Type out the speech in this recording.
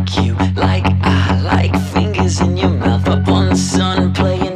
like you, like I, like fingers in your mouth, up on the sun playing.